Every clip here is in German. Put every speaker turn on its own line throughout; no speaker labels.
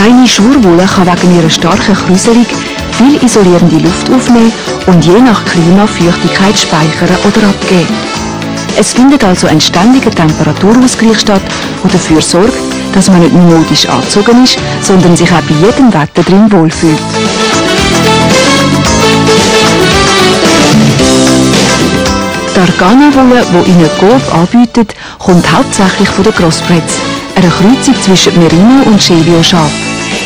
Feine Schurwolle kann wegen ihrer starken Kräuselung viel isolierende Luft aufnehmen und je nach Klima Feuchtigkeit speichern oder abgeben. Es findet also ein ständiger Temperaturausgleich statt, der dafür sorgt, dass man nicht nur modisch angezogen ist, sondern sich auch bei jedem Wetter drin wohlfühlt. Die Argana-Wolle, die Ihnen Coop anbietet, kommt hauptsächlich von der Crossbreds, einer Kreuzung zwischen Merino und Chevio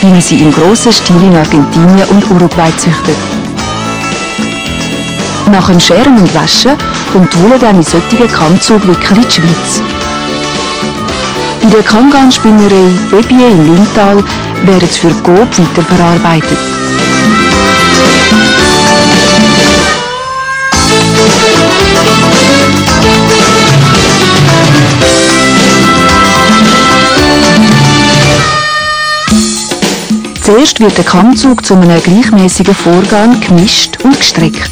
Man sie im grossen Stil in Argentinien und Uruguay züchtet. Nach dem Scheren und Waschen kommt die Wolle dann in solchen Kammzug wirklich in die Schweiz. In der Kangan-Spinnerei Bebier in Lintal werden sie für Coop weiterverarbeitet. Zuerst wird der Kammzug zu einem gleichmäßigen Vorgang gemischt und gestreckt.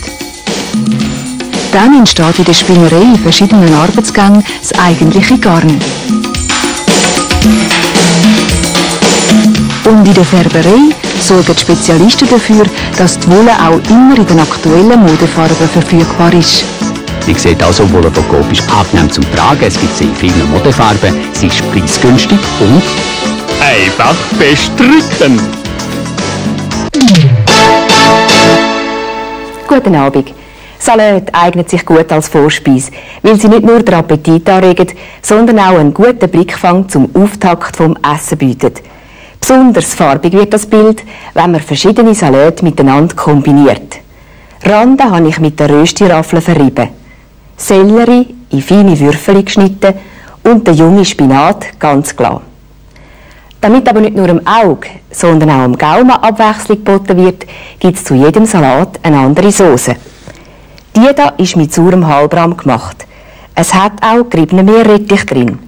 Dann entsteht in der Spinnerei in verschiedenen Arbeitsgängen das eigentliche Garn. Und in der Färberei sorgen die Spezialisten dafür, dass die Wolle auch immer in den aktuellen Modefarben verfügbar ist.
Sie sieht also, Wolle von Coop ist angenehm zum Tragen, es gibt sie in vielen Modefarben, sie ist preisgünstig und einfach bestricken.
Guten Abend. Salat eignet sich gut als Vorspeise, weil sie nicht nur den Appetit anregen, sondern auch einen guten Blickfang zum Auftakt vom Essen bietet. Besonders farbig wird das Bild, wenn man verschiedene Salate miteinander kombiniert. Rande habe ich mit der Röstiraffel verrieben. Sellerie in feine Würfel geschnitten und der junge Spinat ganz klar. Damit aber nicht nur im Auge, sondern auch im Gaumen Abwechslung geboten wird, gibt es zu jedem Salat eine andere Soße. Die hier ist mit saurem Halbrahm gemacht. Es hat auch geriebene Meerrettich drin.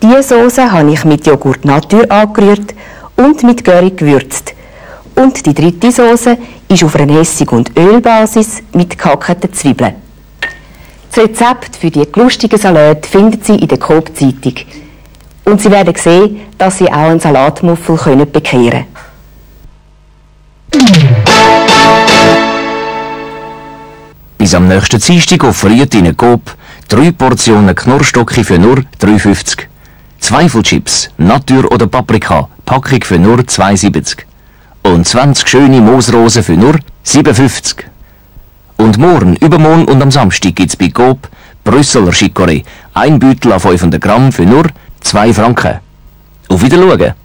Diese Soße habe ich mit Joghurt Natur angerührt und mit Curry gewürzt. Und die dritte Soße ist auf einer Essig- und Ölbasis mit gehackten Zwiebeln. Das Rezept für die lustigen Salat finden Sie in der Coop-Zeitung. Und Sie werden sehen, dass Sie auch einen Salatmuffel können bekehren
Bis am nächsten Dienstag offeriert Ihnen Coop drei Portionen Knorrstocke für nur 3,50. Zweifelchips, Natur oder Paprika, Packung für nur 2,70. Und 20 schöne Moosrosen für nur 7,50. Und morgen, übermorgen und am Samstag gibt's bei Coop Brüsseler Chicorée. Ein Beutel auf 500 Gramm für nur 2 Franken. Auf Wiedersehen!